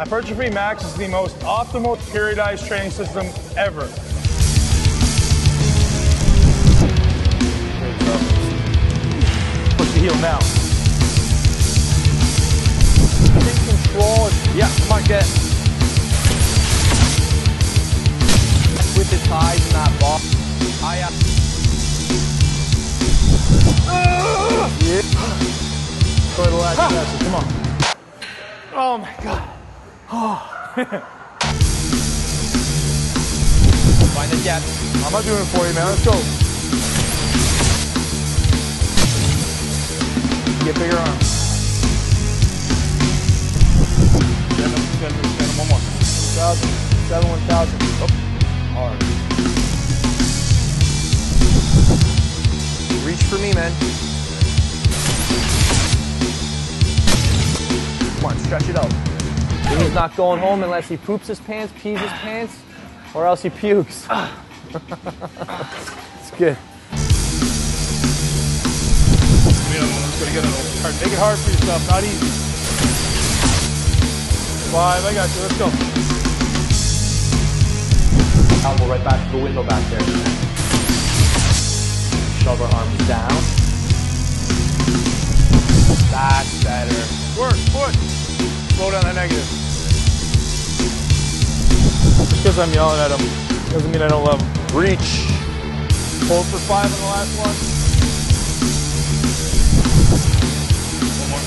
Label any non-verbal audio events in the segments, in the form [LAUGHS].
Hypertrophy Max is the most optimal periodized training system ever. Push the heel now. Take control. Yeah, come on, get. With the ties in that ball. I am. Ah! Yeah. Go to the last press. Come on. Oh my God. Find the depth. I'm not doing it for you, man. Let's go. Get bigger arms. Up, stand up. One more. 1,000. 7, 1,000. Oh. Hard. Reach for me, man. Come on, stretch it out. He's not going home unless he poops his pants, pees his pants, or else he pukes. Ah. [LAUGHS] it's good. You know, I'm just gonna get it hard. Make it hard for yourself, not easy. Five, I got you. Let's go. Elbow right back to the window back there. Shove our arms down. That's better. Work, push. Slow down that negative. Because I'm yelling at him doesn't mean I don't love him. Reach. Hold for five on the last one. One more.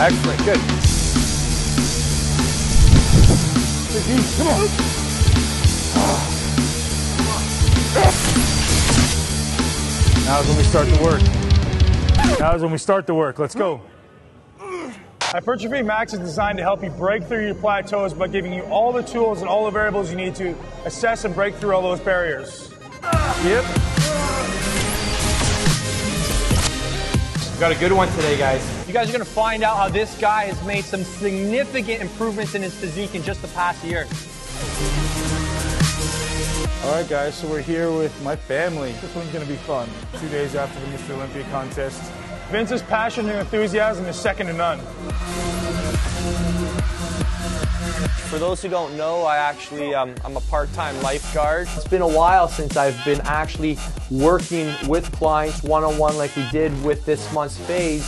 Excellent. Good. Come on. Now is when we start the work. Now is when we start the work. Let's go. Hypertrophy Max is designed to help you break through your plateaus by giving you all the tools and all the variables you need to assess and break through all those barriers. Yep. Got a good one today, guys. You guys are going to find out how this guy has made some significant improvements in his physique in just the past year. All right, guys, so we're here with my family. This one's going to be fun. Two days after the Mr. Olympia contest. Vince's passion and enthusiasm is second to none. For those who don't know, I actually um, I'm a part-time lifeguard. It's been a while since I've been actually working with clients one-on-one like we did with this month's phase.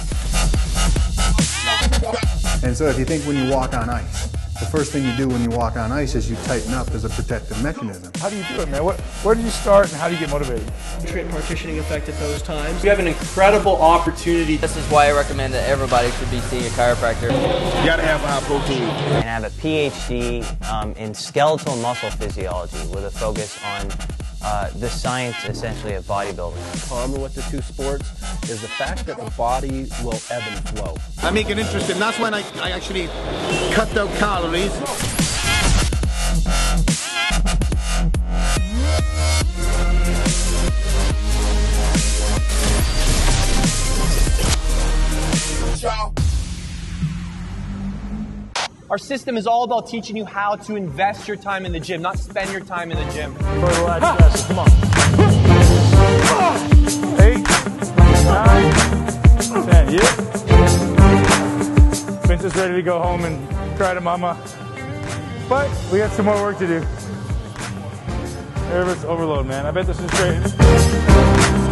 And so if you think when you walk on ice, the first thing you do when you walk on ice is you tighten up as a protective mechanism. How do you do it, man? What, where did you start and how do you get motivated? nutrient partitioning effect at those times. We have an incredible opportunity. This is why I recommend that everybody should be seeing a chiropractor. You gotta have high protein. And I have a PhD um, in skeletal muscle physiology with a focus on uh, the science essentially of bodybuilding. Common with the two sports is the fact that the body will ebb and flow. I make it interesting. That's when I, I actually cut out calories. Our system is all about teaching you how to invest your time in the gym, not spend your time in the gym. Come on. Eight, nine, ten. Yep. Vince is ready to go home and cry to mama. But we got some more work to do. Nervous overload, man. I bet this is great. It's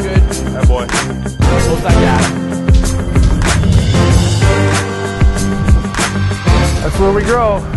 good. That boy. Close that Where we grow.